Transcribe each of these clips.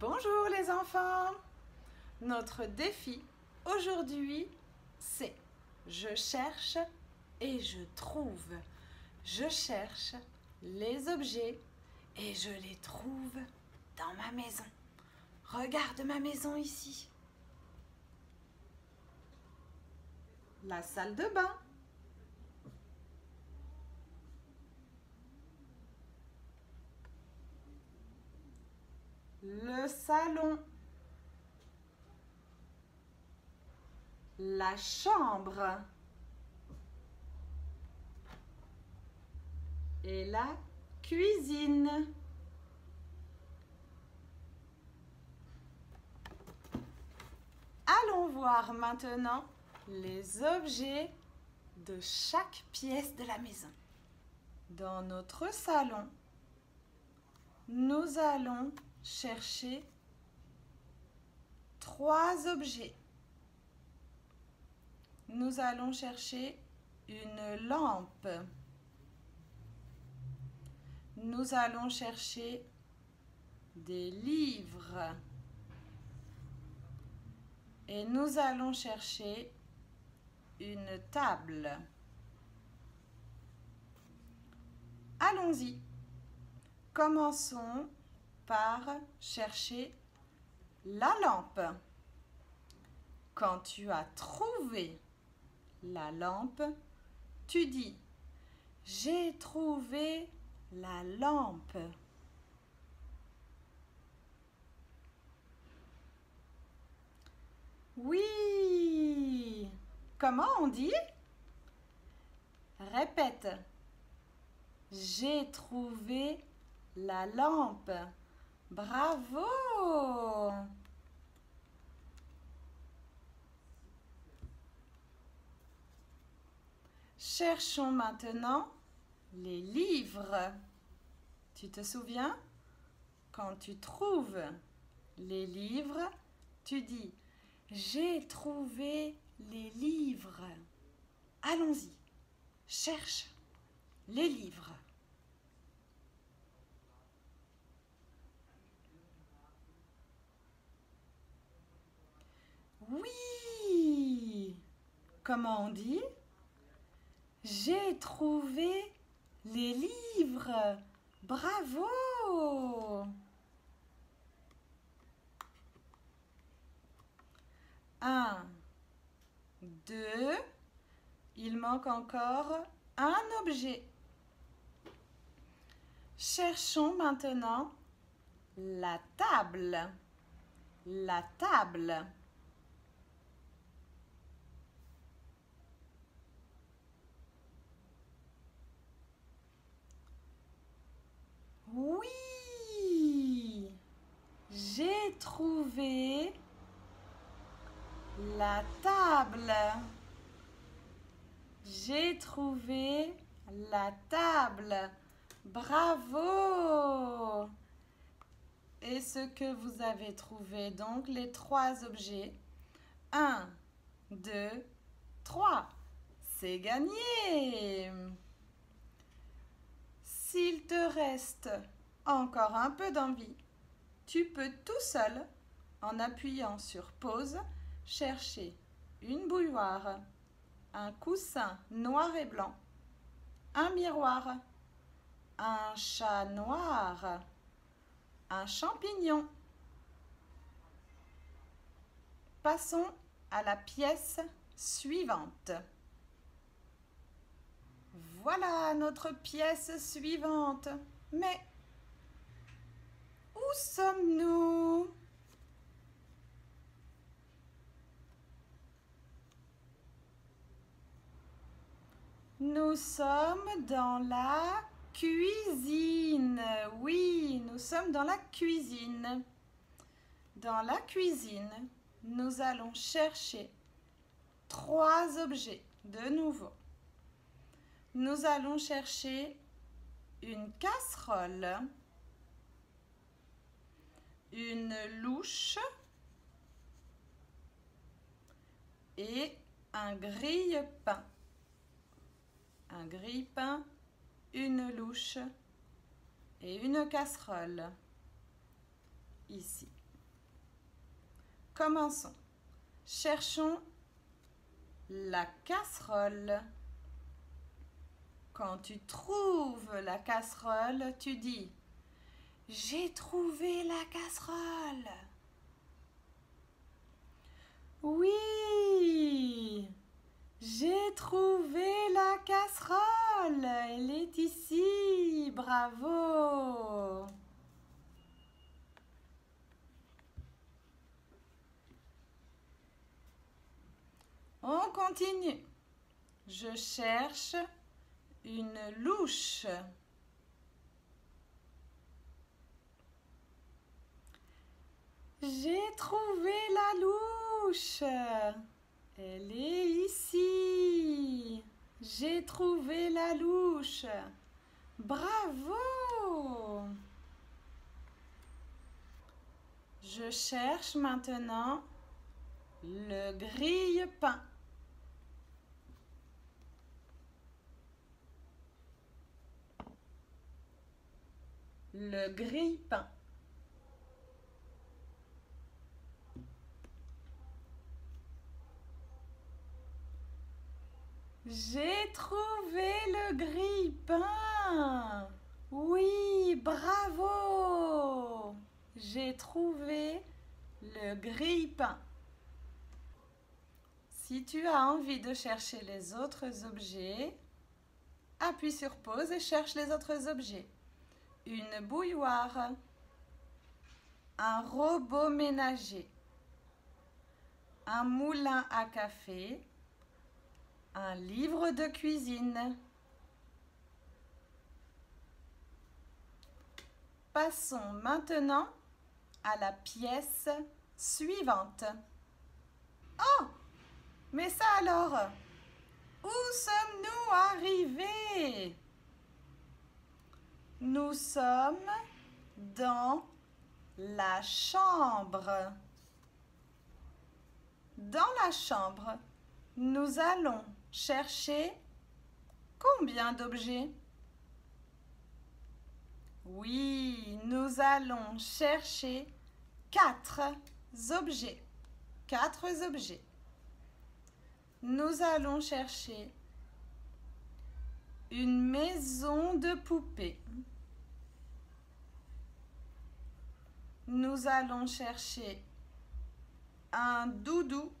Bonjour les enfants Notre défi aujourd'hui c'est je cherche et je trouve. Je cherche les objets et je les trouve dans ma maison. Regarde ma maison ici. La salle de bain. Le salon, la chambre et la cuisine. Allons voir maintenant les objets de chaque pièce de la maison. Dans notre salon, nous allons chercher trois objets. Nous allons chercher une lampe. Nous allons chercher des livres. Et nous allons chercher une table. Allons-y. Commençons chercher la lampe. Quand tu as trouvé la lampe, tu dis J'ai trouvé la lampe. Oui Comment on dit? Répète. J'ai trouvé la lampe. Bravo Cherchons maintenant les livres. Tu te souviens? Quand tu trouves les livres, tu dis J'ai trouvé les livres. Allons-y, cherche les livres. Oui Comment on dit? J'ai trouvé les livres. Bravo Un, deux, il manque encore un objet. Cherchons maintenant la table. La table. Oui, trouvé la table. J'ai trouvé la table. Bravo Et ce que vous avez trouvé, donc les trois objets. Un, deux, trois. C'est gagné s'il te reste encore un peu d'envie, tu peux tout seul, en appuyant sur pause, chercher une bouilloire, un coussin noir et blanc, un miroir, un chat noir, un champignon. Passons à la pièce suivante. Voilà notre pièce suivante. Mais sommes-nous? Nous sommes dans la cuisine. Oui, nous sommes dans la cuisine. Dans la cuisine, nous allons chercher trois objets de nouveau nous allons chercher une casserole, une louche et un grille-pain. Un grille-pain, une louche et une casserole. Ici. Commençons. Cherchons la casserole. Quand tu trouves la casserole, tu dis J'ai trouvé la casserole. Oui, j'ai trouvé la casserole. Elle est ici. Bravo. On continue. Je cherche une louche. J'ai trouvé la louche. Elle est ici. J'ai trouvé la louche. Bravo. Je cherche maintenant le grille-pain. Le grille-pain. J'ai trouvé le grille-pain. Oui, bravo. J'ai trouvé le grille-pain. Si tu as envie de chercher les autres objets, appuie sur pause et cherche les autres objets. Une bouilloire, un robot ménager, un moulin à café, un livre de cuisine. Passons maintenant à la pièce suivante. Oh Mais ça alors? Où sommes-nous arrivés? Nous sommes dans la chambre. Dans la chambre, nous allons chercher combien d'objets? Oui, nous allons chercher quatre objets. Quatre objets. Nous allons chercher une maison de poupée. Nous allons chercher un doudou.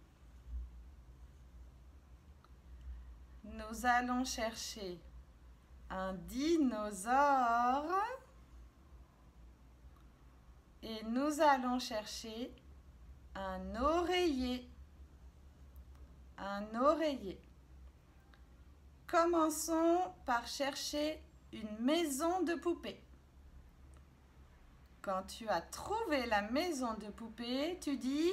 Nous allons chercher un dinosaure. Et nous allons chercher un oreiller. Un oreiller. Commençons par chercher une maison de poupée. Quand tu as trouvé la maison de poupée, tu dis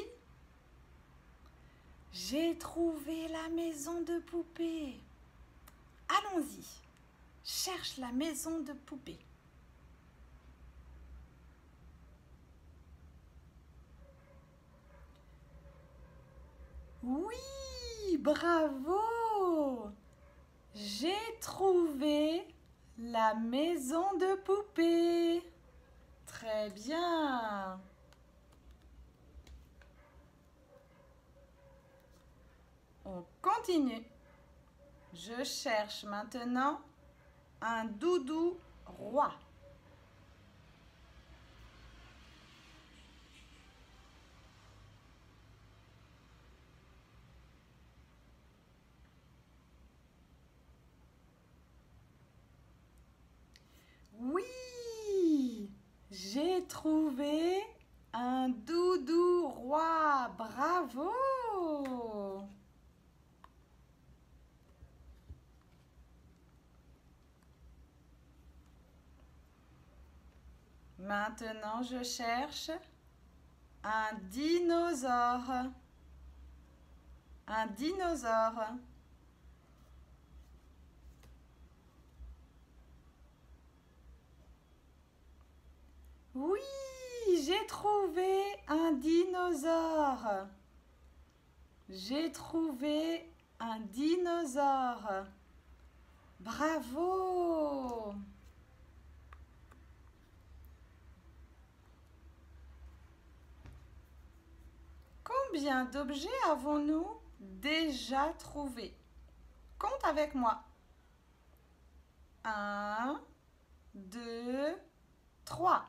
J'ai trouvé la maison de poupée. Allons-y. Cherche la maison de poupée. Oui, bravo. J'ai trouvé la maison de poupée. Très bien. On continue. Je cherche maintenant un doudou roi. Oui, j'ai trouvé un doudou roi. Bravo. Maintenant, je cherche un dinosaure. Un dinosaure. Oui, j'ai trouvé un dinosaure. J'ai trouvé un dinosaure. Bravo. Combien d'objets avons-nous déjà trouvés? Compte avec moi. Un, deux, trois.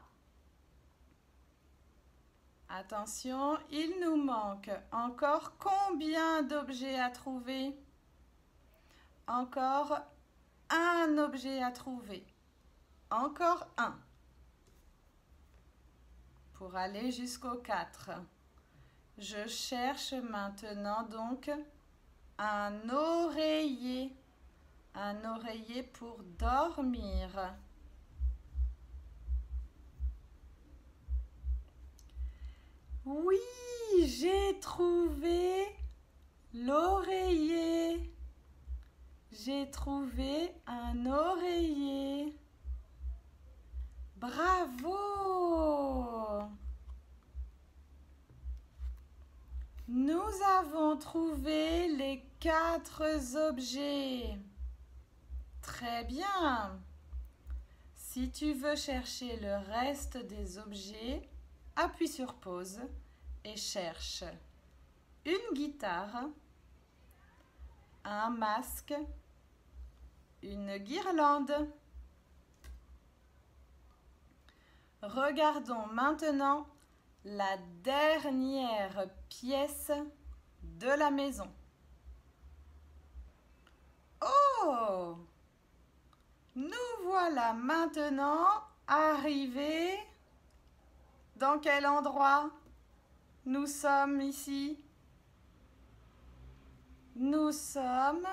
Attention, il nous manque encore combien d'objets à trouver? Encore un objet à trouver. Encore un. Pour aller jusqu'au 4. Je cherche maintenant donc un oreiller. Un oreiller pour dormir. Oui, j'ai trouvé l'oreiller. J'ai trouvé un oreiller. Bravo Nous avons trouvé les quatre objets. Très bien. Si tu veux chercher le reste des objets, appuie sur pause et cherche une guitare, un masque, une guirlande. Regardons maintenant la dernière pièce de la maison. Oh Nous voilà maintenant arrivés. Dans quel endroit nous sommes ici? Nous sommes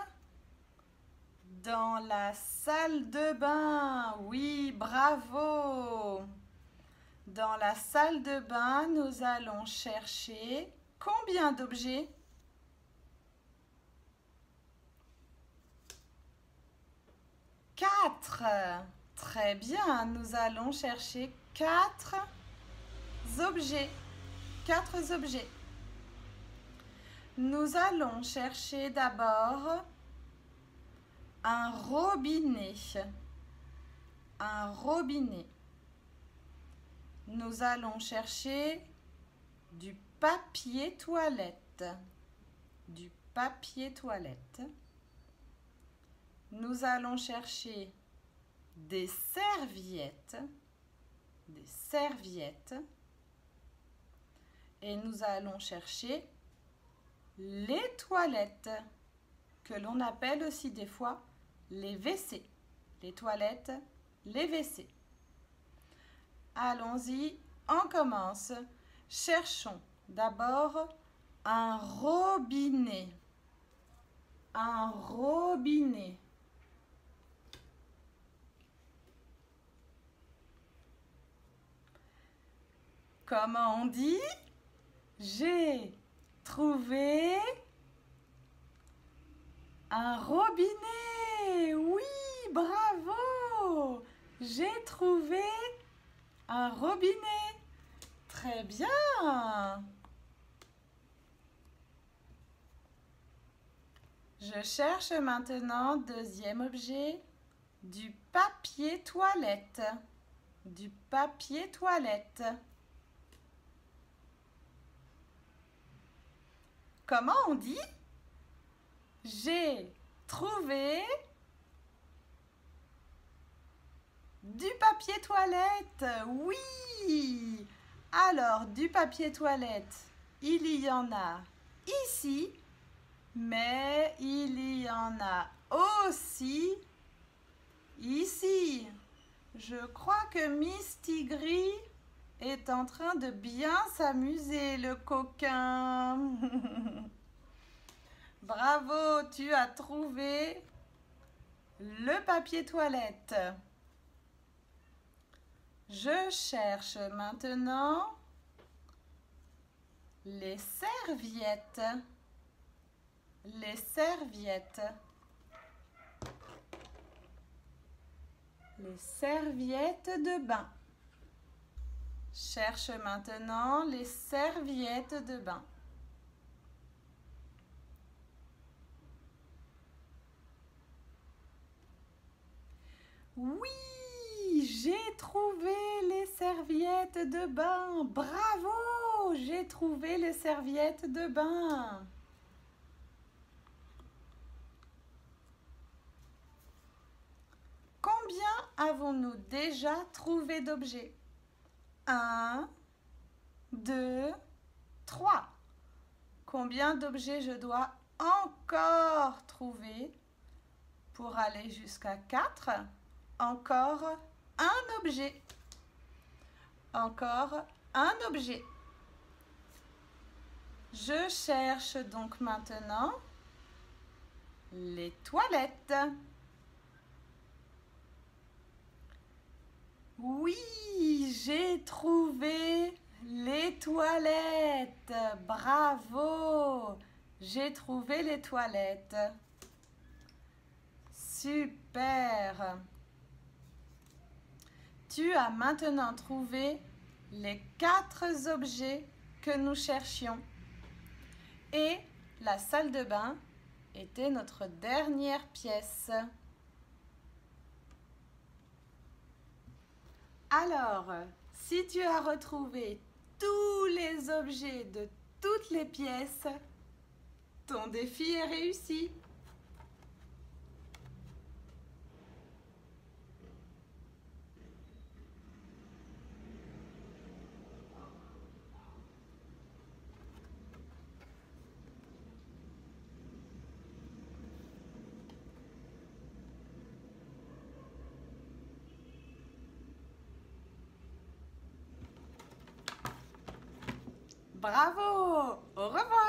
dans la salle de bain. Oui, bravo dans la salle de bain, nous allons chercher combien d'objets? Quatre. Très bien, nous allons chercher quatre objets. Quatre objets. Nous allons chercher d'abord un robinet. Un robinet nous allons chercher du papier toilette. Du papier toilette. Nous allons chercher des serviettes. Des serviettes. Et nous allons chercher les toilettes, que l'on appelle aussi des fois les WC. Les toilettes, les WC. Allons-y, on commence. Cherchons d'abord un robinet. Un robinet. Comment on dit? J'ai trouvé un robinet. Oui, bravo. J'ai trouvé un robinet. Très bien. Je cherche maintenant, deuxième objet, du papier toilette. Du papier toilette. Comment on dit? J'ai trouvé Du papier toilette, oui Alors, du papier toilette, il y en a ici, mais il y en a aussi ici. Je crois que Miss Tigri est en train de bien s'amuser, le coquin. Bravo, tu as trouvé le papier toilette. Je cherche maintenant les serviettes. Les serviettes. Les serviettes de bain. Cherche maintenant les serviettes de bain. Oui les serviettes de bain. Bravo, j'ai trouvé les serviettes de bain Combien avons-nous déjà trouvé d'objets? Un, deux, trois. Combien d'objets je dois encore trouver pour aller jusqu'à 4 Encore un objet. Encore un objet. Je cherche donc maintenant les toilettes. Oui, j'ai trouvé les toilettes. Bravo. J'ai trouvé les toilettes. Super. Tu as maintenant trouvé les quatre objets que nous cherchions? Et la salle de bain était notre dernière pièce. Alors, si tu as retrouvé tous les objets de toutes les pièces, ton défi est réussi. Bravo! Au revoir